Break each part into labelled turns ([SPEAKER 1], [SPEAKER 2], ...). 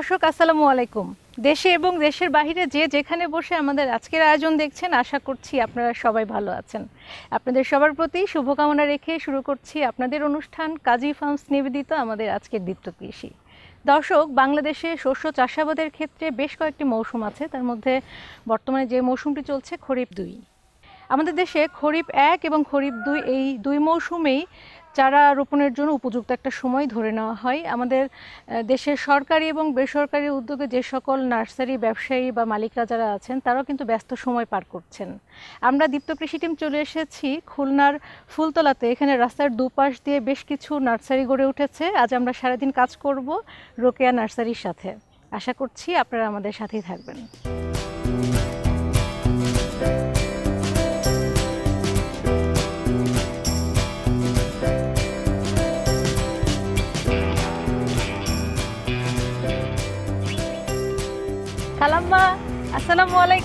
[SPEAKER 1] দর্শক, আসসালামু আলাইকুম। দেশে এবং দেশের বাইরে যে যেখানে বসে আমাদের আজকের আয়োজন দেখছেন, আশা করছি আপনারা সবাই ভালো আছেন। আপনাদের সবার প্রতি শুভকামনা রেখে শুরু করছি আপনাদের অনুষ্ঠান কাজী ফার্মস নিবেদিত আমাদের আজকের দীপ্ত কৃষি। দর্শক, বাংলাদেশে শস্য চাষাবাদের ক্ষেত্রে বেশ কয়েকটি মৌসুম আছে, তার মধ্যে বর্তমানে যে মৌসুমটি চলছে, খরিফ দুই। আমাদের দেশে খরিফ এক এবং খরিফ দুই, এই দুই মৌসুমেই চারা রোপণের জন্য উপযুক্ত একটা সময় ধরে নেওয়া হয়। আমাদের দেশের সরকারি এবং বেসরকারি উদ্যোগে যে সকল নার্সারি ব্যবসায়ী বা মালিকরা যারা আছেন, তারাও কিন্তু ব্যস্ত সময় পার করছেন। আমরা দীপ্ত কৃষি টিম চলে এসেছি খুলনার ফুলতলাতে। এখানে রাস্তার দুপাশ দিয়ে বেশ কিছু নার্সারি গড়ে উঠেছে। আজ আমরা সারাদিন কাজ করব রোকেয়া নার্সারির সাথে। আশা করছি আপনারা আমাদের সাথেই থাকবেন।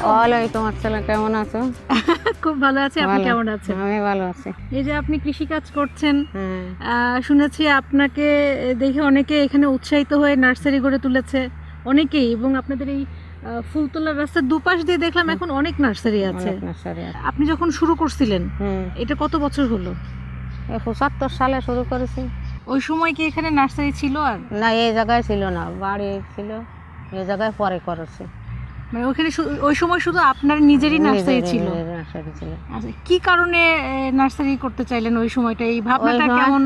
[SPEAKER 2] ওয়ালাইকুম আসসালাম কেমন আছো?
[SPEAKER 1] খুব ভালো আছি আপনি কেমন আছেন?
[SPEAKER 2] আমি ভালো আছি।
[SPEAKER 1] এই যে আপনি কৃষি কাজ করছেন
[SPEAKER 2] হ্যাঁ।
[SPEAKER 1] শুনেছি আপনাকে দেখে অনেকে এখানে উৎসাহিত হয়ে নার্সারি গড়ে তুলেছে অনেকেই এবং আপনাদের এই আহ, ফুলতলার রাস্তার দুপাশ দিয়ে দেখলাম এখন অনেক নার্সারি আছে।
[SPEAKER 2] নার্সারি
[SPEAKER 1] আপনি যখন শুরু করছিলেন এটা কত বছর হলো?
[SPEAKER 2] পঁচাত্তর সালে শুরু করেছি।
[SPEAKER 1] ওই সময় কি এখানে নার্সারি ছিল আর?
[SPEAKER 2] না এই জায়গায় ছিল না বাড়ি ছিল এই জায়গায় পরে করেছি।
[SPEAKER 1] মানে ওখানে ওই সময় শুধু আপনার নিজেরই নার্সারি ছিল? আচ্ছা কি কারণে নার্সারি করতে চাইলেন ওই সময়টা? এই ভাবনাটা কেমন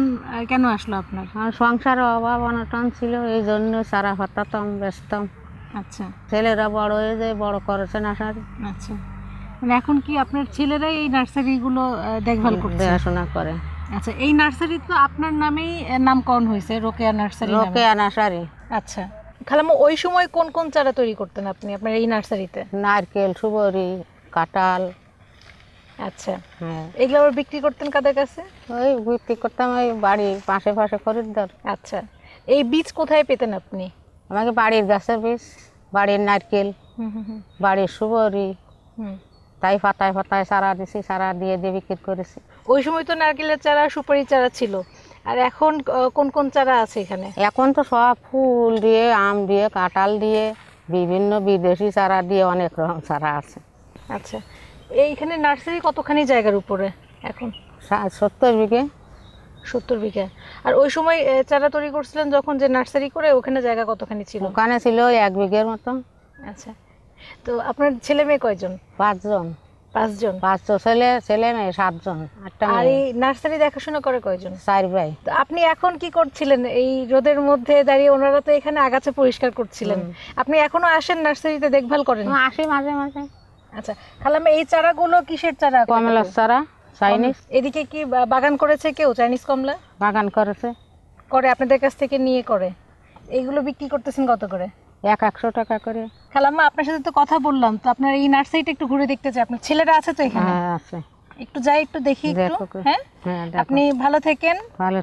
[SPEAKER 1] কেন আসলো আপনার?
[SPEAKER 2] আর সংসারে অভাব অনটন ছিল এই জন্য সারা হতাতাম ব্যস্তম।
[SPEAKER 1] আচ্ছা।
[SPEAKER 2] ছেলেরা বড় হয়ে যায় বড় করেছে নার্সারি
[SPEAKER 1] আচ্ছা। মানে এখন কি আপনার ছেলেরাই এই নার্সারিগুলো দেখভাল করছে?
[SPEAKER 2] দেখাশোনা করে।
[SPEAKER 1] আচ্ছা এই নার্সারি তো আপনার নামেই নামকরণ হয়েছে রোকেয়া নার্সারি।
[SPEAKER 2] লোকে নার্সারি
[SPEAKER 1] আচ্ছা। খালামা ওই সময় কোন কোন চারা তৈরি করতেন আপনি আপনার এই নার্সারিতে?
[SPEAKER 2] নারকেল সুবরি কাঁঠাল।
[SPEAKER 1] আচ্ছা।
[SPEAKER 2] হ্যাঁ।
[SPEAKER 1] এগুলো আবার বিক্রি করতেন কাদের কাছে?
[SPEAKER 2] ওই বিক্রি করতাম ওই বাড়ির পাশে পাশে খরিদ্দার।
[SPEAKER 1] আচ্ছা। এই বীজ কোথায় পেতেন আপনি?
[SPEAKER 2] আমাকে বাড়ির গাছের বীজ বাড়ির নারকেল
[SPEAKER 1] হুম হুম হুম,
[SPEAKER 2] বাড়ির সুবরি তাই পাতায় পাতায় সারা দিছি সারা দিয়ে দিয়ে বিক্রি করেছি।
[SPEAKER 1] ওই সময় তো নারকেলের চারা সুপারি চারা ছিল। আর এখন কোন কোন চারা আছে এখানে?
[SPEAKER 2] এখন তো সব ফুল দিয়ে আম দিয়ে কাঁঠাল দিয়ে বিভিন্ন বিদেশি চারা দিয়ে অনেক রকম চারা আছে।
[SPEAKER 1] আচ্ছা এইখানে নার্সারি কতখানি জায়গার উপরে এখন?
[SPEAKER 2] সত্তর বিঘে।
[SPEAKER 1] সত্তর বিঘা। আর ওই সময় চারা তৈরি করছিলেন যখন যে নার্সারি করে ওখানে জায়গা কতখানি ছিল?
[SPEAKER 2] ওখানে ছিল এক বিঘের মতন।
[SPEAKER 1] আচ্ছা তো আপনার ছেলে মেয়ে কয়জন?
[SPEAKER 2] পাঁচজন।
[SPEAKER 1] পাঁচজন?
[SPEAKER 2] পাঁচজন ছেলে ছেলে মেয়ে সাতজন আটটা
[SPEAKER 1] আর এই নার্সারি দেখাশোনা করে কয়জন?
[SPEAKER 2] চার ভাই।
[SPEAKER 1] তো আপনি এখন কি করছিলেন? এই রোদের মধ্যে দাঁড়িয়ে ওনারা তো এখানে আগাছা পরিষ্কার করছিলেন। আপনি এখনও আসেন নার্সারিতে দেখভাল করেন?
[SPEAKER 2] আসি মাঝে মাঝে।
[SPEAKER 1] আচ্ছা খালামা এই চারাগুলো কিসের চারা?
[SPEAKER 2] কমলার চারা চাইনিজ
[SPEAKER 1] এদিকে কি বাগান করেছে কেউ? চাইনিজ কমলা?
[SPEAKER 2] বাগান করেছে।
[SPEAKER 1] করে আপনাদের কাছ থেকে নিয়ে করে। এইগুলো বিক্রি করতেছেন কত করে?
[SPEAKER 2] এক একশো টাকা করে।
[SPEAKER 1] খালাম্মা আপনার সাথে তো কথা বললাম তো আপনার এই নার্সারিটা একটু ঘুরে দেখতে চাই। আপনার ছেলেরা আছে তো এখানে?
[SPEAKER 2] হ্যাঁ আছে।
[SPEAKER 1] একটু যাই একটু দেখি একটু হ্যাঁ?
[SPEAKER 2] হ্যাঁ
[SPEAKER 1] আপনি ভালো থেকেন।
[SPEAKER 2] ভালো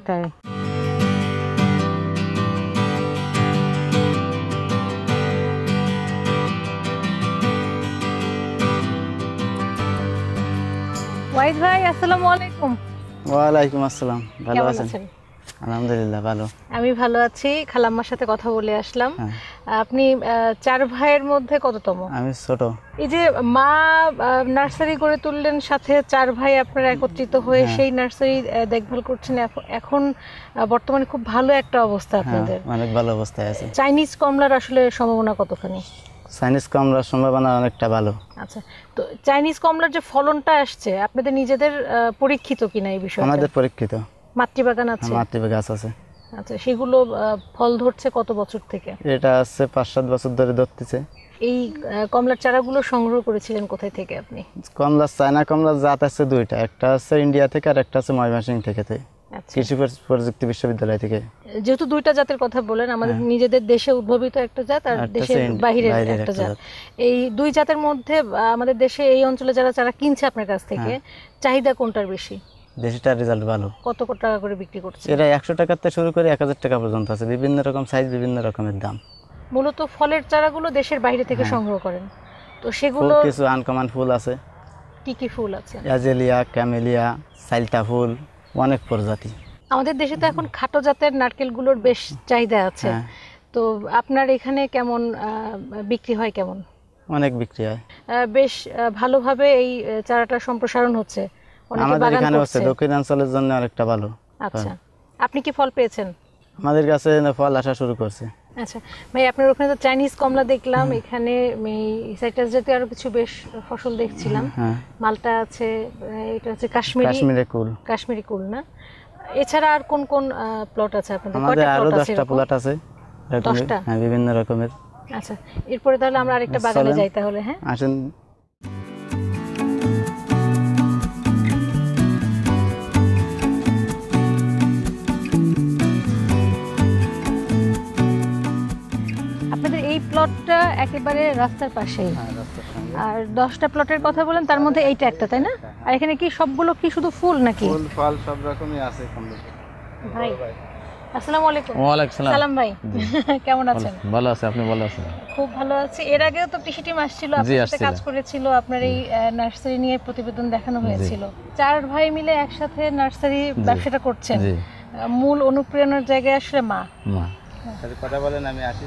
[SPEAKER 1] ওয়াইদ ভাই আসসালামু আলাইকুম।
[SPEAKER 3] ওয়ালাইকুম আসসালাম ভালো আছেন? আলহামদুলিল্লাহ ভালো।
[SPEAKER 1] আমি ভালো আছি খালাম্মার সাথে কথা বলে আসলাম।
[SPEAKER 3] হ্যাঁ।
[SPEAKER 1] আপনি চার ভাইয়ের মধ্যে কততম?
[SPEAKER 3] আমি ছোট।
[SPEAKER 1] এই যে মা নার্সারি করে তুললেন সাথে চার ভাই আপনারা একত্রিত হয়ে
[SPEAKER 3] হ্যাঁ।
[SPEAKER 1] সেই নার্সারি দেখভাল করছেন। এখন বর্তমানে খুব ভালো একটা অবস্থা
[SPEAKER 3] হ্যাঁ
[SPEAKER 1] আপনাদের।
[SPEAKER 3] অনেক ভালো অবস্থায় আছে।
[SPEAKER 1] চাইনিজ কমলার আসলে সম্ভাবনা কতখানি?
[SPEAKER 3] চাইনিজ কমলার সম্ভাবনা অনেকটা ভালো।
[SPEAKER 1] আচ্ছা তো চাইনিজ কমলার যে ফলনটা আসছে আপনাদের নিজেদের পরীক্ষিত কিনা এই বিষয়ে
[SPEAKER 3] আমাদের পরীক্ষিত।
[SPEAKER 1] মাতৃবাগান আছে।
[SPEAKER 3] মাতৃভূমি গাছ আছে।
[SPEAKER 1] আচ্ছা সেগুলো ফল ধরছে কত বছর থেকে?
[SPEAKER 3] এটা আছে পাঁচ সাত বছর ধরে ধরতেছে।
[SPEAKER 1] এই কমলার চারাগুলো সংগ্রহ করেছিলেন কোথায় থেকে আপনি?
[SPEAKER 3] কমলা চায়না কমলার জাত আছে দুইটা একটা আছে ইন্ডিয়া থেকে আর একটা আছে ময়মনসিং থেকে
[SPEAKER 1] আচ্ছা।
[SPEAKER 3] কৃষি প্রযুক্তি বিশ্ববিদ্যালয় থেকে।
[SPEAKER 1] যেহেতু দুইটা জাতের কথা বলেন আমাদের নিজেদের দেশে উদ্ভাবিত একটা জাত আর
[SPEAKER 3] হ্যাঁ।
[SPEAKER 1] দেশের বাইরের একটা জাত। এই দুই জাতের মধ্যে আমাদের দেশে এই অঞ্চলে যারা চারা কিনছে আপনার কাছ থেকে
[SPEAKER 3] হ্যাঁ।
[SPEAKER 1] চাহিদা কোনটার বেশি?
[SPEAKER 3] দেশিটার রেজাল্ট ভালো।
[SPEAKER 1] কত কত টাকা করে বিক্রি করছে
[SPEAKER 3] এরা একশো থেকে শুরু করে এক হাজার টাকা পর্যন্ত আছে। বিভিন্ন রকম সাইজ বিভিন্ন রকমের দাম।
[SPEAKER 1] মূলত ফলের চারাগুলো দেশের বাইরে থেকে
[SPEAKER 3] হ্যাঁ।
[SPEAKER 1] সংগ্রহ করেন। তো সেগুলো
[SPEAKER 3] কিছু আনকমন ফুল আছে।
[SPEAKER 1] কি কি ফুল আছে?
[SPEAKER 3] অ্যাজেলিয়া ক্যামেলিয়া সাইলটা ফুল অনেক প্রজাতি।
[SPEAKER 1] আমাদের দেশে তো এখন খাটো জাতের নারকেলগুলোর বেশ চাহিদা আছে।
[SPEAKER 3] হ্যাঁ।
[SPEAKER 1] তো আপনার এখানে কেমন বিক্রি হয় কেমন?
[SPEAKER 3] অনেক বিক্রি হয়।
[SPEAKER 1] বেশ ভালোভাবে এই চারাটা সম্প্রসারণ হচ্ছে।
[SPEAKER 3] আমাদের এখানে হচ্ছে দক্ষিণাঞ্চলের জন্য অনেকটা ভালো।
[SPEAKER 1] আচ্ছা। আপনি কি ফল পেয়েছেন?
[SPEAKER 3] আমাদের কাছে ফল আসা শুরু করছে।
[SPEAKER 1] আচ্ছা। ভাই আপনার ওখানে তো চাইনিজ কমলা দেখলাম। এখানে এই সাইটাস জাতীয় আরও কিছু বেশ ফসল দেখছিলাম।
[SPEAKER 3] হ্যাঁ।
[SPEAKER 1] মালটা আছে এটা হচ্ছে কাশ্মীরি
[SPEAKER 3] কাশ্মীরে কুল।
[SPEAKER 1] কাশ্মীরি কুল না? এছাড়া আর কোন কোন প্লট আছে আপনাদের?
[SPEAKER 3] আমাদের আরও
[SPEAKER 1] প্লট আছে
[SPEAKER 3] দশটা
[SPEAKER 1] এরকম?
[SPEAKER 3] প্লট আছে। এরকম-
[SPEAKER 1] দশটা?
[SPEAKER 3] হ্যাঁ বিভিন্ন রকমের।
[SPEAKER 1] আচ্ছা। এরপরে তাহলে আমরা আরেকটা বাগানে যাই তাহলে হ্যাঁ?
[SPEAKER 3] আসেন।
[SPEAKER 1] প্লটটা একেবারে রাস্তার পাশেই।
[SPEAKER 3] হ্যাঁ।
[SPEAKER 1] আর দশটা প্লটের কথা বলেন তার মধ্যে এইটা একটা তাই না? আর এখানে কি সবগুলো কি শুধু ফুল নাকি?
[SPEAKER 3] ফুল ফল সব রকমই আছে
[SPEAKER 1] ভাই আসসালামু আলাইকুম।
[SPEAKER 4] ওয়ালাইকুম সালাম।
[SPEAKER 1] সালাম ভাই কেমন আছেন?
[SPEAKER 4] ভালো আছে আপনি ভালো আছেন?
[SPEAKER 1] খুব ভালো আছি। এর আগেও তো কৃষি টিম আসছিল আপনার সাথে কাজ করেছিল আপনার এই নার্সারি নিয়ে প্রতিবেদন দেখানো হয়েছিল। চার ভাই মিলে একসাথে নার্সারি ব্যবসাটা করছেন। মূল অনুপ্রেরণার জায়গায় আসলে মা।
[SPEAKER 4] মা।
[SPEAKER 3] কথা বলেন আমি আসি।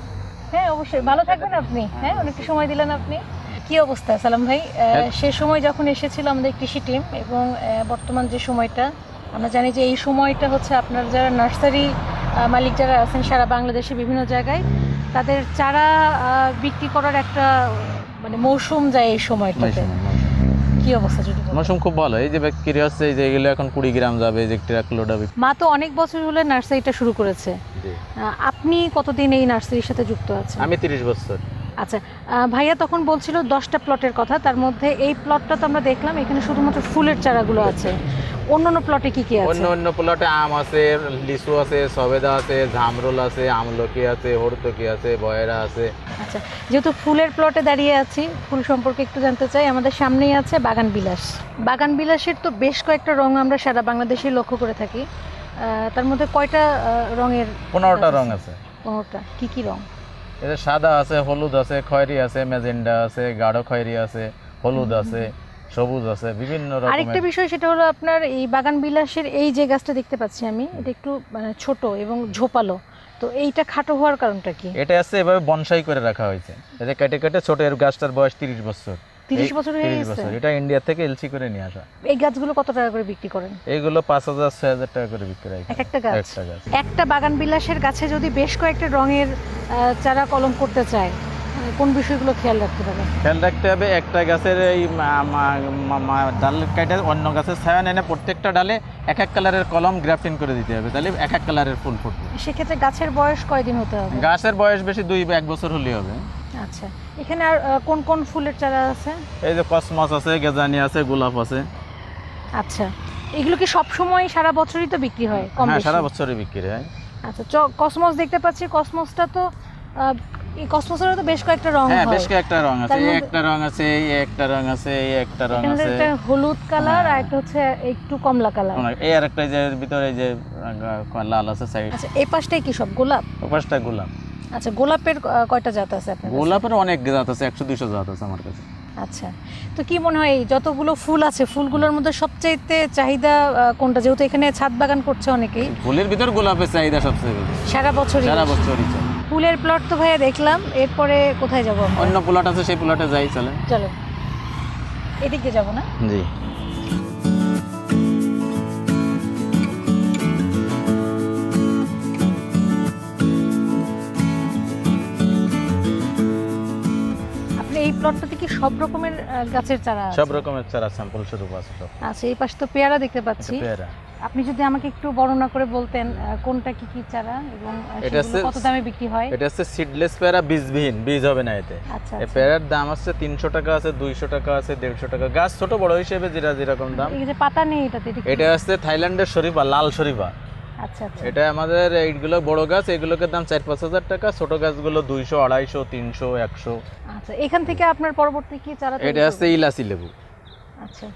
[SPEAKER 1] হ্যাঁ অবশ্যই। ভালো থাকবেন আপনি। হ্যাঁ অনেকটা সময় দিলেন আপনি। কি অবস্থা? সালাম ভাই আহ, সে সময় যখন এসেছিল আমাদের কৃষি টিম এবং বর্তমান যে সময়টা আমরা জানি যে এই সময়টা হচ্ছে আপনার যারা নার্সারি মালিক যারা আছেন সারা বাংলাদেশে বিভিন্ন জায়গায় তাদের চারা বিক্রি করার একটা মানে মৌসুম যায় এই সময়টাতে। কি অবস্থা যদি বলেন?
[SPEAKER 4] মৌসুম খুব ভালো। এই যে এই যে এগুলো এখন কুড়ি গ্রাম যাবে এই যে ট্রাক লোড হবে
[SPEAKER 1] মা তো অনেক বছর হলে নার্সারিটা শুরু করেছে। আপনি কতদিন এই নার্সারির সাথে যুক্ত আছেন?
[SPEAKER 4] আমি তিরিশ বছর।
[SPEAKER 1] আচ্ছা ভাইয়া তখন বলছিল দশটা প্লটের কথা তার মধ্যে এই প্লটটা তো আমরা দেখলাম এখানে শুধুমাত্র ফুলের চারাগুলো আছে। অন্য অন্য প্লটে কি কি আছে?
[SPEAKER 4] অন্য অন্য প্লটে আম আছে লিচু আছে সবেদা আছে জামরুল আছে আমলকি আছে হরতকি আছে বয়রা আছে।
[SPEAKER 1] আচ্ছা যেহেতু ফুলের প্লটে দাঁড়িয়ে আছি ফুল সম্পর্কে একটু জানতে চাই আমাদের সামনেই আছে বাগান বিলাস। বাগান বিলাসের তো বেশ কয়েকটা রং আমরা সারা বাংলাদেশে লক্ষ্য করে থাকি। তার মধ্যে কয়টা রঙের
[SPEAKER 4] পনেরোটা রং আছে?
[SPEAKER 1] পনেরোটা। কি কি রং
[SPEAKER 4] এতে সাদা আছে হলুদ আছে খয়েরি আছে ম্যাজেন্ডা আছে গাঢ় খয়েরি আছে হলুদ আছে সবুজ আছে বিভিন্ন রকমের।
[SPEAKER 1] আরেকটা বিষয় সেটা হলো আপনার এই বাগান বিলাসের এই যে গাছটা দেখতে পাচ্ছি আমি এটা একটু মানে ছোট এবং ঝোপালো। তো এইটা খাটো হওয়ার কারণটা কি?
[SPEAKER 4] এটা আছে এভাবে বনসাই করে রাখা হয়েছে। এটা কেটে কেটে ছোট এর গাছটার বয়স তিরিশ বছর।
[SPEAKER 1] তিরিশ
[SPEAKER 4] এই-
[SPEAKER 1] বছর হয়ে গেছে।
[SPEAKER 4] এটা ইন্ডিয়া থেকে এলসি করে নিয়ে আসা।
[SPEAKER 1] এই গাছগুলো কত টাকা করে বিক্রি করেন?
[SPEAKER 4] এইগুলো পাঁচ হাজার ছয় হাজার টাকা করে বিক্রি হয়
[SPEAKER 1] একটা গাছ?
[SPEAKER 4] একটা গাছ।
[SPEAKER 1] একটা বাগান বিলাসের গাছে যদি বেশ কয়েকটা রঙের চারা কলম করতে চায় কোন বিষয়গুলো খেয়াল রাখতে হবে?
[SPEAKER 4] খেয়াল রাখতে হবে একটা গাছের এই ডাল কেটে অন্য গাছের ছায়া এনে প্রত্যেকটা ডালে এক এক কালারের কলম গ্রাফটিং করে দিতে হবে তাহলে এক এক কালারের ফুল ফুটবে।
[SPEAKER 1] সেক্ষেত্রে গাছের বয়স কয়দিন হতে হবে?
[SPEAKER 4] গাছের বয়স বেশি দুই এক বছর হলেই হবে।
[SPEAKER 1] আচ্ছা এখানে আর কোন কোন ফুলের চারা আছে?
[SPEAKER 4] এই যে কসমস আছে গেজানি আছে গোলাপ আছে।
[SPEAKER 1] আচ্ছা এগুলো কি সব সময় সারা বছরই তো বিক্রি হয় কম
[SPEAKER 4] হ্যাঁ সারা বছরই বিক্রি হয়।
[SPEAKER 1] আচ্ছা কসমস দেখতে পাচ্ছি কসমসটা তো এই কসমসেরও তো বেশ কয়েকটা রং
[SPEAKER 4] হ্যাঁ বেশ কয়েকটা রং আছে এই একটা রং আছে এই একটা রং আছে এই একটা রং আছে।
[SPEAKER 1] একটা হলুদ কালার
[SPEAKER 4] হ্যাঁ।
[SPEAKER 1] আর একটা হচ্ছে একটু কমলা কালার।
[SPEAKER 4] এই আর একটা যে ভিতরে এই যে লাল আছে সাইড।
[SPEAKER 1] আচ্ছা এই পাশটাই কি সব গোলাপ?
[SPEAKER 4] ওপাশটা গোলাপ।
[SPEAKER 1] আচ্ছা গোলাপের কয়টা জাত আছে আপনার?
[SPEAKER 4] গোলাপের অনেক জাত আছে একশো দুইশো জাত আছে আমার কাছে।
[SPEAKER 1] আচ্ছা তো কি মনে হয় যতগুলো ফুল আছে ফুলগুলোর মধ্যে সবচাইতে চাহিদা কোনটা? যেহেতু এখানে ছাদ বাগান করছে অনেকেই।
[SPEAKER 4] ফুলের ভিতর গোলাপের চাহিদা সবচেয়ে বেশি।
[SPEAKER 1] সারা বছরই।
[SPEAKER 4] সারা বছরই
[SPEAKER 1] ফুলের প্লট তো ভাইয়া দেখলাম এরপরে কোথায় যাব
[SPEAKER 4] অন্য প্লট আছে সেই প্লটে যাই চলে।
[SPEAKER 1] চলো। এদিকে যাব না?
[SPEAKER 4] জি।
[SPEAKER 1] প্লটটাতে কি সব রকমের গাছের চারা আছে?
[SPEAKER 4] সব রকমের চারা স্যাম্পল স্বরূপ আছে
[SPEAKER 1] আচ্ছা এই পাশে তো পেয়ারা দেখতে পাচ্ছি।
[SPEAKER 4] পেয়ারা।
[SPEAKER 1] আপনি যদি আমাকে একটু বর্ণনা করে বলতেন কোনটা কি কি চারা এবং কত দামে বিক্রি হয়?
[SPEAKER 4] এটা হচ্ছে সিডলেস পেয়ারা বীজবিহীন বীজ হবে না এতে।
[SPEAKER 1] আচ্ছা
[SPEAKER 4] এই
[SPEAKER 1] আচ্ছা।
[SPEAKER 4] পেয়ারার দাম আছে তিনশো টাকা আছে দুইশো টাকা আছে দেড়শো টাকা। গাছ ছোট বড় হিসেবে যেটা যেরকম দাম।
[SPEAKER 1] এই যে পাতা নেই এটাতে এটা
[SPEAKER 4] হচ্ছে থাইল্যান্ডের শরীফা লাল শরীফা। এটা আমাদের এইগুলো বড় গাছ এগুলোকে দাম চার পাঁচ হাজার টাকা ছোট গাছগুলো দুইশো আড়াইশো তিনশো একশো।
[SPEAKER 1] আচ্ছা এখান থেকে আপনার পরবর্তী কি চারা
[SPEAKER 4] এটা
[SPEAKER 1] করবেন?
[SPEAKER 4] ইলাচি লেবু।
[SPEAKER 1] আচ্ছা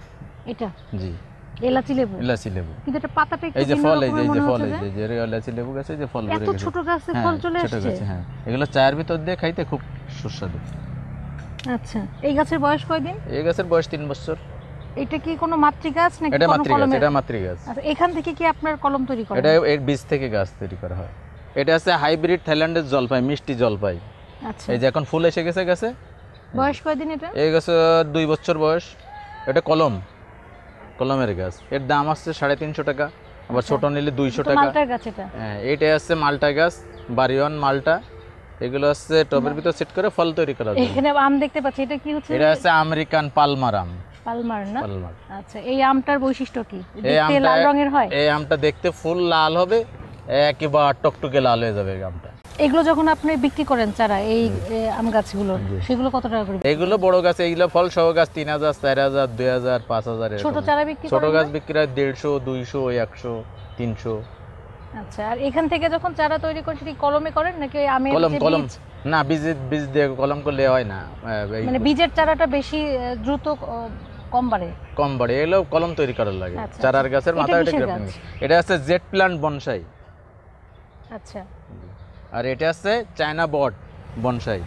[SPEAKER 1] এটা?
[SPEAKER 4] জি।
[SPEAKER 1] এলাচি লেবু?
[SPEAKER 4] লেবু।
[SPEAKER 1] কিন্তু এটা পাতাটা একটু
[SPEAKER 4] এই যে ফল এই যে এই যে ফল এই যে? যে লেবু গাছে যে ফল।
[SPEAKER 1] এত ছোট গাছে
[SPEAKER 4] হ্যাঁ,
[SPEAKER 1] ফল চলে
[SPEAKER 4] ছোট গাছে হ্যাঁ। এগুলো চায়ের ভিতর দিয়ে খাইতে খুব সুস্বাদু।
[SPEAKER 1] আচ্ছা এই গাছের বয়স কয়দিন?
[SPEAKER 4] এই গাছের বয়স তিন বছর।
[SPEAKER 1] এটা কি কোনো মাতৃ গাছ নাকি
[SPEAKER 4] এটা
[SPEAKER 1] কোনো
[SPEAKER 4] মাতৃ গাছ এটা মাতৃ গাছ
[SPEAKER 1] আচ্ছা এখান থেকে কি আপনার কলম তৈরি করেন?
[SPEAKER 4] এটা এর বীজ থেকে গাছ তৈরি করা হয়। এটা আছে হাইব্রিড থাইল্যান্ডের জলপাই মিষ্টি জলপাই।
[SPEAKER 1] আচ্ছা।
[SPEAKER 4] এই যে এখন ফুল এসে গেছে গেছে?
[SPEAKER 1] বয়স কয়দিন এটা?
[SPEAKER 4] এই গাছে দুই বছর বয়স। এটা কলম কলমের গাছ। এর দাম আসছে সাড়ে তিনশো টাকা আবার ছোট নিলে দুইশো টাকা। হ্যাঁ এইটা আছে মালটা গাছ বাড়িওয়ান মালটা। এগুলো হচ্ছে টবের ভিতর সেট করে ফল তৈরি করা যায়।
[SPEAKER 1] এখানে আম দেখতে পাচ্ছি। এটা কি হচ্ছে?
[SPEAKER 4] এটা আছে আমেরিকান পালমার আম
[SPEAKER 1] পালমার না?
[SPEAKER 4] পালমার।
[SPEAKER 1] আচ্ছা এই আমটার বৈশিষ্ট্য কি? দেখতে লাল রঙের হয়?
[SPEAKER 4] এই আমটা দেখতে ফুল লাল হবে একেবারে টকটকে লাল হয়ে যাবে এই আমটা।
[SPEAKER 1] এগুলো যখন আপনি বিক্রি করেন চারা এই আম গাছগুলো সেগুলো কত টাকা করে?
[SPEAKER 4] এগুলো বড় গাছ এইগুলো ফল সহ গাছ তিন হাজার চার হাজার দুই হাজার পাঁচ হাজার
[SPEAKER 1] ছোট চারা বিক্রি
[SPEAKER 4] ছোট গাছ বিক্রি হয় দেড়শো দুইশো একশো তিনশো।
[SPEAKER 1] আচ্ছা আর এখান থেকে যখন চারা তৈরি করে সেটি কলমে করেন নাকি আমের
[SPEAKER 4] কলম কলম। না বীজ বীজ দিয়ে কলম করলে হয় না
[SPEAKER 1] মানে বীজের চারাটা বেশি দ্রুত কম বাড়ে?
[SPEAKER 4] কম বাড়ে এগুলো কলম তৈরি করার লাগে।
[SPEAKER 1] আচ্ছা,
[SPEAKER 4] চারার গাছের মাথা এটা
[SPEAKER 1] কিসের
[SPEAKER 4] এটা আছে জেট প্লান্ট বনসাই।
[SPEAKER 1] আচ্ছা।
[SPEAKER 4] আর এটা আছে চায়না বট বনসাই।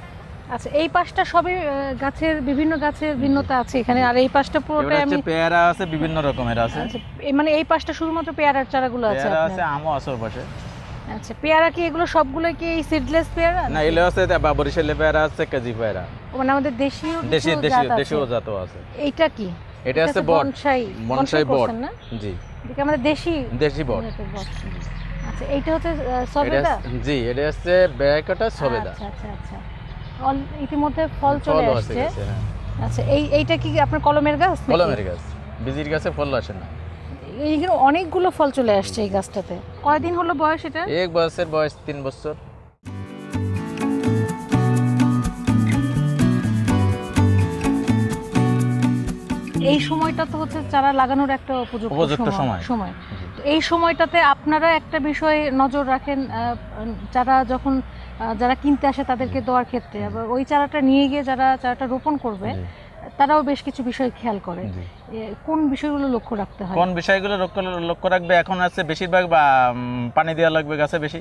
[SPEAKER 1] আচ্ছা এই পাশটা সবই গাছের বিভিন্ন গাছের ভিন্নতা আছে এখানে। আর এই পাশটা পুরোটাই আমি
[SPEAKER 4] পেয়ারা আছে বিভিন্ন রকমের আছে।
[SPEAKER 1] আচ্ছা মানে এই পাশটা শুধুমাত্র পেয়ারার চারাগুলো আছে
[SPEAKER 4] পেয়ারা আছে আমও আছে পাশে।
[SPEAKER 1] আচ্ছা পেয়ারা কি এগুলো সবগুলো কি সিডলেস পেয়ারা?
[SPEAKER 4] না এগুলো আছে বা বরিশালে পেয়ারা আছে কেজি পেয়ারা।
[SPEAKER 1] মানে আমাদের দেশীয়
[SPEAKER 4] দেশীয় জাতও আছে।
[SPEAKER 1] এইটা কি?
[SPEAKER 4] এটা আছে বট।
[SPEAKER 1] বনসাই
[SPEAKER 4] বনসাই বট। জি।
[SPEAKER 1] এদিকে আমাদের দেশি?
[SPEAKER 4] দেশি বট।
[SPEAKER 1] আচ্ছা এইটা হচ্ছে সবেদা?
[SPEAKER 4] জি এটা হচ্ছে সবেদা।
[SPEAKER 1] আচ্ছা আচ্ছা আচ্ছা। ইতিমধ্যে ফল চলে আসছে।
[SPEAKER 4] হ্যাঁ।
[SPEAKER 1] আচ্ছা এই এইটা কি আপনার কলমের গাছ?
[SPEAKER 4] কলমের গাছ। বিজির গাছে ফল আসে না।
[SPEAKER 1] এইখানে অনেকগুলো ফল চলে আসছে এই গাছটাতে। কয়দিন হলো বয়স এটা?
[SPEAKER 4] এক বছরের বয়স তিন বছর।
[SPEAKER 1] এই সময়টা তো হচ্ছে চারা লাগানোর একটা উপযুক্ত
[SPEAKER 4] সময়।
[SPEAKER 1] সময়। তো এই সময়টাতে আপনারা একটা বিষয়ে নজর রাখেন যারা যখন যারা কিনতে আসে তাদেরকে দেওয়ার ক্ষেত্রে। আবার ওই চারাটা নিয়ে গিয়ে যারা চারাটা রোপণ করবে তারাও বেশ কিছু বিষয় খেয়াল করে। কোন বিষয়গুলো লক্ষ্য রাখতে হয়?
[SPEAKER 4] কোন বিষয়গুলো লক্ষ্য রাখবে? এখন আছে বেশিরভাগ বা পানি দেওয়া লাগবে গাছে বেশি।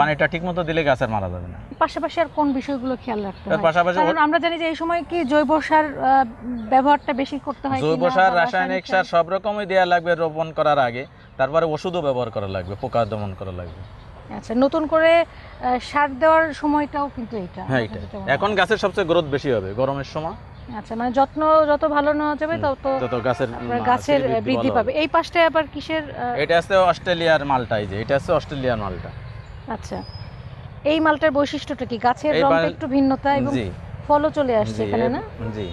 [SPEAKER 4] পানিটা ঠিক মতো দিলে গাছের মারা যাবে না।
[SPEAKER 1] পাশাপাশি আর কোন বিষয়গুলো খেয়াল রাখতে হয়?
[SPEAKER 4] পাশাপাশি
[SPEAKER 1] আমরা জানি যে এই সময় কি জৈব সার ব্যবহারটা বেশি করতে হয়
[SPEAKER 4] জৈব সার রাসায়নিক সার সব রকমই দেওয়া লাগবে রোপণ করার আগে। তারপরে ওষুধও ব্যবহার করা লাগবে পোকা দমন করা লাগবে।
[SPEAKER 1] আচ্ছা নতুন করে সার দেওয়ার সময়টাও কিন্তু এটা।
[SPEAKER 4] হ্যাঁ এটা। এখন গাছের সবচেয়ে গ্রোথ বেশি হবে গরমের সময়।
[SPEAKER 1] আচ্ছা মানে যত্ন যত ভালো নেওয়া যাবে তত
[SPEAKER 4] তত গাছের
[SPEAKER 1] গাছের
[SPEAKER 4] বৃদ্ধি
[SPEAKER 1] পাবে। এই পাশটায় আবার কিসের
[SPEAKER 4] এটা আছে অস্ট্রেলিয়ার মালটা এই যে এটা আছে অস্ট্রেলিয়ার মালটা।
[SPEAKER 1] আচ্ছা। এই মালটার বৈশিষ্ট্যটা কি? গাছের রংটা একটু ভিন্নতা এবং ফলও চলে আসছে এখানে না?
[SPEAKER 4] জি।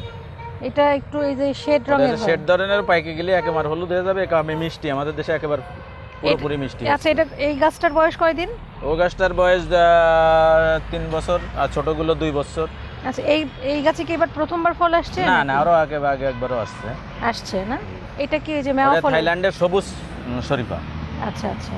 [SPEAKER 1] এটা একটু এই যে শেড রঙের।
[SPEAKER 4] শেড ধরনের পাইকে গেলে একেবারে হলুদ হয়ে যাবে আমি মিষ্টি। আমাদের দেশে একেবারে পুরোপুরি মিষ্টি।
[SPEAKER 1] আচ্ছা এটা এই গাছটার বয়স কয়দিন?
[SPEAKER 4] ও গাছটার বয়স তিন বছর আর ছোটগুলো দুই বছর।
[SPEAKER 1] আচ্ছা এই এই গাছে কি এবার প্রথমবার ফল আসছে
[SPEAKER 4] না না আরও আগে আগে একবারও আসছে।
[SPEAKER 1] আসছে না? এটা কি এই যে মেওয়া ফল
[SPEAKER 4] থাইল্যান্ডের সবুজ শরীফা।
[SPEAKER 1] আচ্ছা আচ্ছা।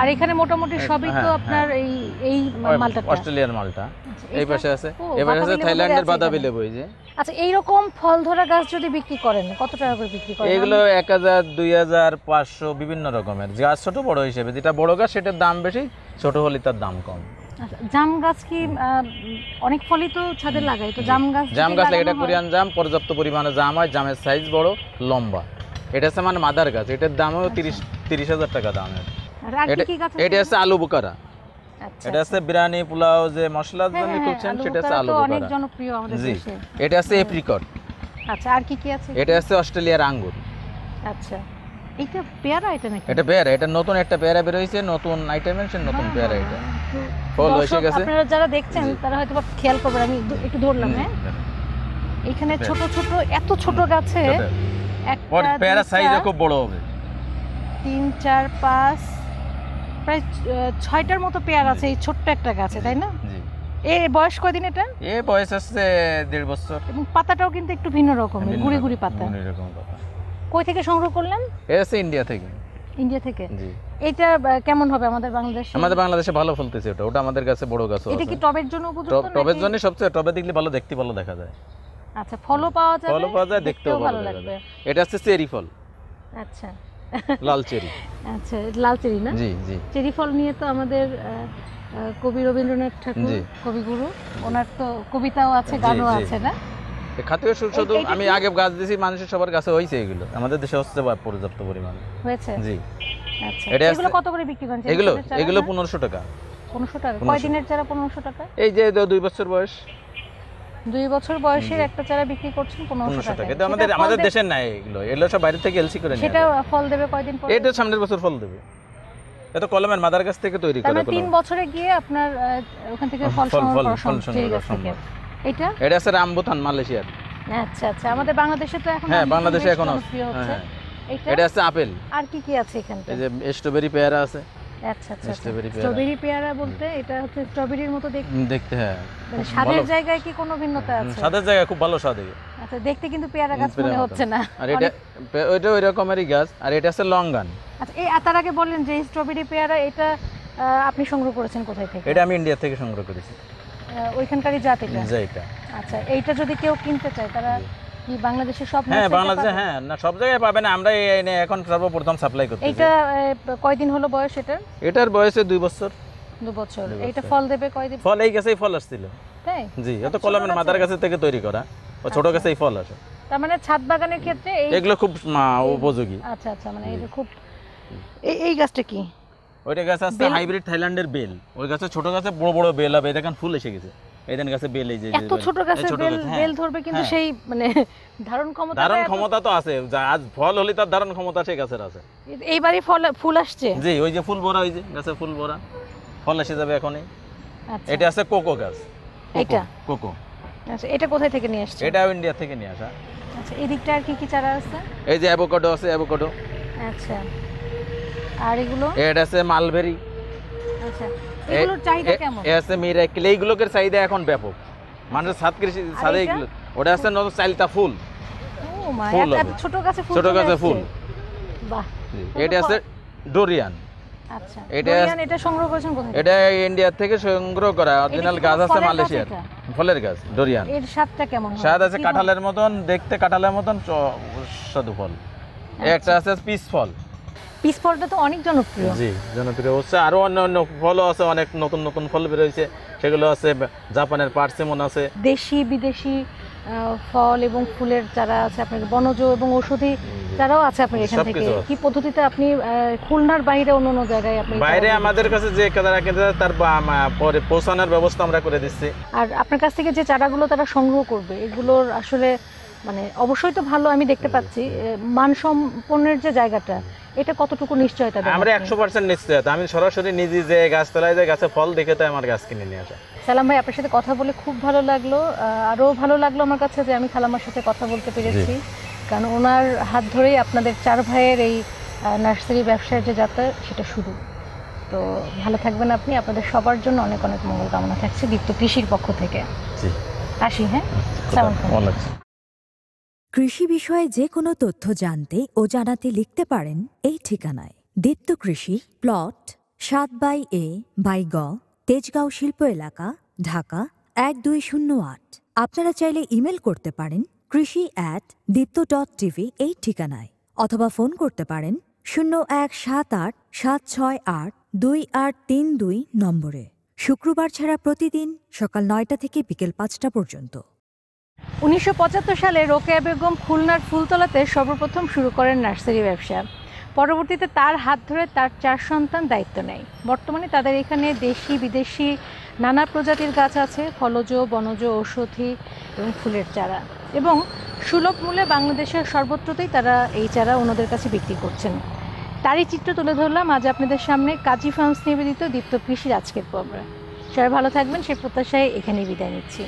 [SPEAKER 1] আর এখানে মোটামুটি সবই তো
[SPEAKER 4] হ্যাঁ,
[SPEAKER 1] আপনার এই এই মালটাটা
[SPEAKER 4] অস্ট্রেলিয়ার মালটা।
[SPEAKER 1] আচ্ছা,
[SPEAKER 4] এই পাশে আছে।
[SPEAKER 1] ও,
[SPEAKER 4] এবার আছে থাইল্যান্ডের বাদাবি। লেবু এই যে।
[SPEAKER 1] আচ্ছা এইরকম ফল ধরা গাছ যদি বিক্রি করেন কত টাকা করে বিক্রি করেন?
[SPEAKER 4] এগুলো এক হাজার দুই হাজার পাঁচশো বিভিন্ন রকমের। গাছ ছোট বড় হিসেবে। যেটা বড় গাছ সেটার দাম বেশি ছোট হলে তার দাম কম।
[SPEAKER 1] আচ্ছা, জাম গাছ কি অনেক ফলই তো ছাদে লাগাই তো জাম গাছ
[SPEAKER 4] জাম গাছ এটা কোরিয়ান জাম পর্যাপ্ত পরিমাণে জাম হয়। জামের সাইজ বড় লম্বা। এটা হচ্ছে মানে মাদার গাছ। এটার দামও তিরিশ তিরিশ হাজার টাকা
[SPEAKER 1] কি
[SPEAKER 4] এটা
[SPEAKER 1] আছে?
[SPEAKER 4] হচ্ছে আলু বুকারা।
[SPEAKER 1] আচ্ছা,
[SPEAKER 4] এটা হচ্ছে বিরিয়ানি পোলাও যে মশলা
[SPEAKER 1] হ্যাঁ, হ্যাঁ,
[SPEAKER 4] করছেন সেটা হচ্ছে আলু
[SPEAKER 1] তো অনেক জনপ্রিয় আমাদের দেশে।
[SPEAKER 4] এটা হচ্ছে এপ্রিকট।
[SPEAKER 1] আচ্ছা আর কি কি আছে
[SPEAKER 4] এটা হচ্ছে অস্ট্রেলিয়ার আঙ্গুর।
[SPEAKER 1] আচ্ছা। এইটা পেয়ারা এটা নাকি?
[SPEAKER 4] এটা পেয়ারা এটা নতুন একটা পেয়ারা বের হয়েছে নতুন আইটেমের সে নতুন
[SPEAKER 1] হ্যাঁ,
[SPEAKER 4] পেয়ারা এটা। ফল এসে
[SPEAKER 1] দর্শক,
[SPEAKER 4] গেছে।
[SPEAKER 1] আপনারা যারা দেখছেন তারা হয়তো খেয়াল করবেন আমি একটু ধরলাম হ্যাঁ। এখানে ছোট ছোট এত ছোট গাছে একটা
[SPEAKER 4] পেয়ারা
[SPEAKER 1] দুইটা,
[SPEAKER 4] সাইজ খুব বড় হবে।
[SPEAKER 1] তিন চার পাঁচ প্রায় ছয়টার মতো পেয়ারা আছে এই ছোট্ট একটা গাছে তাই না? এর বয়স কয়দিন এটা?
[SPEAKER 4] এ বয়স হচ্ছে দেড় বছর।
[SPEAKER 1] এবং পাতাটাও কিন্তু একটু ভিন্ন রকমের গুড়ি গুড়ি পাতা। কই থেকে সংগ্রহ করলেন?
[SPEAKER 4] এ আছে ইন্ডিয়া থেকে।
[SPEAKER 1] ইন্ডিয়া থেকে? এটা কেমন হবে আমাদের বাংলাদেশে?
[SPEAKER 4] আমাদের বাংলাদেশে ভালো ফলতেছে ওটা। ওটা আমাদের কাছে বড় গাছ
[SPEAKER 1] এটা কি টবের জন্য উপযুক্ত
[SPEAKER 4] টবের জন্য সবচেয়ে টবে দেখলে ভালো দেখতে ভালো দেখা যায়।
[SPEAKER 1] আচ্ছা ফলও পাওয়া যাবে
[SPEAKER 4] ফলও পাওয়া যায় দেখতেও ভালো
[SPEAKER 1] লাগবে।
[SPEAKER 4] এটা হচ্ছে চেরি ফল।
[SPEAKER 1] আচ্ছা।
[SPEAKER 4] লাল চেরি
[SPEAKER 1] আচ্ছা লাল চেরি না?
[SPEAKER 4] জি জি।
[SPEAKER 1] চেরি ফল নিয়ে তো আমাদের কবি রবীন্দ্রনাথ ঠাকুর কবিগুরু ওনার তো কবিতাও আছে গানও আছে না?
[SPEAKER 4] আমি আগে গাছ দিয়েছি মানুষের সবার কাছে হয়েছে এগুলো। আমাদের দেশে হচ্ছে পর্যাপ্ত পরিমাণে।
[SPEAKER 1] হয়েছে?
[SPEAKER 4] জি।
[SPEAKER 1] আচ্ছা। এগুলো কত করে বিক্রি করেন?
[SPEAKER 4] এগুলো এগুলো? পনেরোশো টাকা।
[SPEAKER 1] পনেরোশো টাকা।
[SPEAKER 4] 1500
[SPEAKER 1] কয়দিনের চারা পনেরোশো টাকা?
[SPEAKER 4] এই যে দুই বছর বয়স।
[SPEAKER 1] দুই বছর বয়সের একটা চারা বিক্রি করছেন পনেরোশো টাকা
[SPEAKER 4] এটা আমাদের আমাদের দেশের নাই এগুলো। এগুলো সব বাইরে থেকে এলসি করে
[SPEAKER 1] সেটা ফল দেবে কয়দিন পর?
[SPEAKER 4] এটা সামনের বছর ফল দেবে। এটা কলমের মাদার গাছ থেকে তৈরি করা
[SPEAKER 1] মানে বছরে গিয়ে আপনার ওখান থেকে ফল সংগ্রহ করা সম্ভব। এটা?
[SPEAKER 4] এটা আছে রামবুতান মালয়েশিয়ার।
[SPEAKER 1] আচ্ছা আচ্ছা। আমাদের বাংলাদেশে তো এখন
[SPEAKER 4] হ্যাঁ বাংলাদেশে এখন আছে।
[SPEAKER 1] হচ্ছে।
[SPEAKER 4] হ্যাঁ,
[SPEAKER 1] এটা?
[SPEAKER 4] আছে আপেল।
[SPEAKER 1] আর কি কি আছে এখানটা
[SPEAKER 4] এই যে স্ট্রবেরি পেয়ারা আছে।
[SPEAKER 1] আচ্ছা আচ্ছা
[SPEAKER 4] strawberry পেয়ারা।
[SPEAKER 1] স্ট্রবেরি পেয়ারা বলতে এটা হচ্ছে স্ট্রবেরির মতো দেখতে।
[SPEAKER 4] দেখতে হ্যাঁ
[SPEAKER 1] মানে স্বাদের জায়গায় কি কোনো ভিন্নতা আছে?
[SPEAKER 4] স্বাদের জায়গায় খুব ভালো স্বাদ
[SPEAKER 1] আচ্ছা দেখতে কিন্তু পেয়ারা গাছ মনে হচ্ছে না।
[SPEAKER 4] আর এটা ওইটা ওই রকমেরই গাছ আর এটা আছে লঙ্গান।
[SPEAKER 1] আচ্ছা এই তার আগে বললেন যে স্ট্রবেরি পেয়ারা এটা আপনি সংগ্রহ করেছেন কোথায় থেকে?
[SPEAKER 4] এটা আমি ইন্ডিয়া থেকে সংগ্রহ করেছি।
[SPEAKER 1] ওইখানকারই জাত এটা? আচ্ছা এইটা যদি কেউ কিনতে চায় তারা কি বাংলাদেশের সব
[SPEAKER 4] হ্যাঁ বাংলাদেশে
[SPEAKER 1] পাবে?
[SPEAKER 4] হ্যাঁ না সব জায়গায় পাবে না আমরা এখন সর্বপ্রথম সাপ্লাই
[SPEAKER 1] আহ, কয়দিন হলো বয়স এটার?
[SPEAKER 4] এটার বয়সে দুই বছর।
[SPEAKER 1] দু বছর।
[SPEAKER 4] বছর।
[SPEAKER 1] ফল দেবে কয়দিন?
[SPEAKER 4] ফল এই গাছেই ফল আসছিল।
[SPEAKER 1] তাই?
[SPEAKER 4] জি ও তো
[SPEAKER 1] ছোট
[SPEAKER 4] কলমের
[SPEAKER 1] গাছে?
[SPEAKER 4] মাদার গাছের থেকে তৈরি করা। ও ছোট
[SPEAKER 1] আচ্ছা।
[SPEAKER 4] গাছেই ফল আসে।
[SPEAKER 1] তার মানে ছাদ বাগানের ক্ষেত্রে
[SPEAKER 4] এগুলো খুব উপযোগী।
[SPEAKER 1] আচ্ছা আচ্ছা মানে এটা খুব এই- এই গাছটা কি?
[SPEAKER 4] ওইটা গাছ আছে হাইব্রিড থাইল্যান্ডের বেল। ওই গাছে ছোট গাছে বড় বড় বেল হবে। দেখেন ফুল এসে গেছে। এই গাছে বেল এই যে
[SPEAKER 1] এত ছোট গাছে
[SPEAKER 4] ছোট
[SPEAKER 1] বেল
[SPEAKER 4] হ্যাঁ।
[SPEAKER 1] বেল ধরবে কিন্তু
[SPEAKER 4] হ্যাঁ।
[SPEAKER 1] সেই মানে ধারণ ক্ষমতা
[SPEAKER 4] ধারণ ক্ষমতা তো আছে। আজ ফল হলে তার ধারণ ক্ষমতা সেই গাছের আছে।
[SPEAKER 1] এইবারই ফল ফুল আসছে?
[SPEAKER 4] জি ওই যে ফুল ভরা ওই যে গাছে ফুল ভরা। ফল এসে যাবে এখনই।
[SPEAKER 1] আচ্ছা।
[SPEAKER 4] এটা আছে কোকো গাছ।
[SPEAKER 1] এটা?
[SPEAKER 4] কোকো।
[SPEAKER 1] আচ্ছা এটা কোথায় থেকে নিয়ে আসছে?
[SPEAKER 4] এটাও ইন্ডিয়া থেকে নিয়ে আসা।
[SPEAKER 1] আচ্ছা এদিকটা আর কি কি চারা আছে?
[SPEAKER 4] এই যে অ্যাভোকাডো আছে অ্যাভোকাডো।
[SPEAKER 1] আচ্ছা। আর এগুলো?
[SPEAKER 4] এটা আছে মালবেরি।
[SPEAKER 1] এগুলোর চাহিদা
[SPEAKER 4] এ-
[SPEAKER 1] কেমন?
[SPEAKER 4] এ মিরাকেল এইগুলোর চাহিদা এখন ব্যাপক। মানুষের ছাদ কৃষি ছাদে
[SPEAKER 1] এইটা?
[SPEAKER 4] ওটা আছে নতুন চাইলতা ফুল। ফুল।
[SPEAKER 1] ছোট গাছে ফুল
[SPEAKER 4] ছোট গাছে ফুল।
[SPEAKER 1] বাহ
[SPEAKER 4] এটা আছে ডোরিয়ান।
[SPEAKER 1] আচ্ছা
[SPEAKER 4] এটা-
[SPEAKER 1] ডোরিয়ান এটা সংগ্রহ করেছেন কোথায়?
[SPEAKER 4] এটা ইন্ডিয়া থেকে সংগ্রহ করা। অরিজিনাল গাছ আছে মালয়েশিয়ার। ফলের গাছ ডোরিয়ান।
[SPEAKER 1] এর স্বাদটা কেমন
[SPEAKER 4] স্বাদ আছে কাঁঠালের মতন দেখতে কাঁঠালের মতন সুস্বাদু ফল।
[SPEAKER 1] আচ্ছা।
[SPEAKER 4] একটা আছে পিস ফল।
[SPEAKER 1] পিস ফলটা তো অনেক জনপ্রিয়।
[SPEAKER 4] জি জনপ্রিয়। হচ্ছে আরও অন্য অন্য ফলও আছে অনেক নতুন নতুন ফল বেরোয়েছে সেগুলো আছে জাপানের পার্সিমন আছে।
[SPEAKER 1] দেশি বিদেশি ফল এবং ফুলের চারা আছে আপনার বনজ এবং ঔষধি চারাও আছে আপনার এখান থেকে। কি পদ্ধতিতে আপনি খুলনার বাইরে অন্য অন্য জায়গায় আপনি
[SPEAKER 4] বাইরে আমাদের কাছে যে যারা কিনতে তার পরে পৌঁছানোর ব্যবস্থা আমরা করে দিচ্ছি।
[SPEAKER 1] আর আপনার কাছ থেকে যে চারাগুলো তারা সংগ্রহ করবে এগুলোর আসলে মানে অবশ্যই তো ভালো আমি দেখতে পাচ্ছি। মানসম্পন্নের যে জায়গাটা এটা কতটুকু নিশ্চয়তা দেন
[SPEAKER 4] আমরা? একশো পার্সেন্ট নিশ্চয়তা। আমি সরাসরি নিজে যে গাছতলায় যে গাছে ফল দেখে তো আমার গাছ কিনে নিয়ে আসা।
[SPEAKER 1] সালাম ভাই আপনার সাথে কথা বলে খুব ভালো লাগল। আহ, আরও ভালো লাগল আমার কাছে যে আমি খালামার সাথে কথা বলতে পেরেছি। কারণ ওনার হাত ধরেই আপনাদের চার ভাইয়ের এই নার্সারি ব্যবসার যে যাত্রা সেটা শুরু। তো ভালো থাকবেন আপনি। আপনাদের সবার জন্য অনেক অনেক মঙ্গল কামনা থাকছে দীপ্ত কৃষির পক্ষ থেকে।
[SPEAKER 4] জি।
[SPEAKER 1] আসি হ্যাঁ? সালাম
[SPEAKER 4] অনেক
[SPEAKER 5] কৃষি বিষয়ে যে কোনো তথ্য জানতে ও জানাতে লিখতে পারেন এই ঠিকানায়। দীপ্ত কৃষি, প্লট, সাত বাই এ, বাই গ, তেজগাঁও শিল্প এলাকা, ঢাকা, এক দুই শূন্য আট। আপনারা চাইলে ইমেল করতে পারেন কৃষি অ্যাট দীপ্ত ডট টিভি এই ঠিকানায়। অথবা ফোন করতে পারেন শূন্য এক সাত আট সাত ছয় আট দুই আট তিন দুই নম্বরে শুক্রবার ছাড়া প্রতিদিন সকাল নয়টা থেকে বিকেল পাঁচটা পর্যন্ত
[SPEAKER 1] উনিশশো পঁচাত্তর সালে রোকেয়া বেগম খুলনার ফুলতলাতে সর্বপ্রথম শুরু করেন নার্সারি ব্যবসা। পরবর্তীতে তার হাত ধরে তার চার সন্তান দায়িত্ব নেয়। বর্তমানে তাদের এখানে দেশি, বিদেশি নানা প্রজাতির গাছ আছে, ফলজ, বনজ, ঔষধি এবং ফুলের চারা। এবং সুলভ মূল্যে বাংলাদেশের সর্বত্রতেই তারা এই চারা ওনাদের কাছে বিক্রি করছেন। তারই চিত্র তুলে ধরলাম আজ আপনাদের সামনে কাজী ফার্মস নিবেদিত দীপ্ত কৃষির আজকের পর্বে। সবাই ভালো থাকবেন, সে প্রত্যাশায় এখানেই বিদায় নিচ্ছি।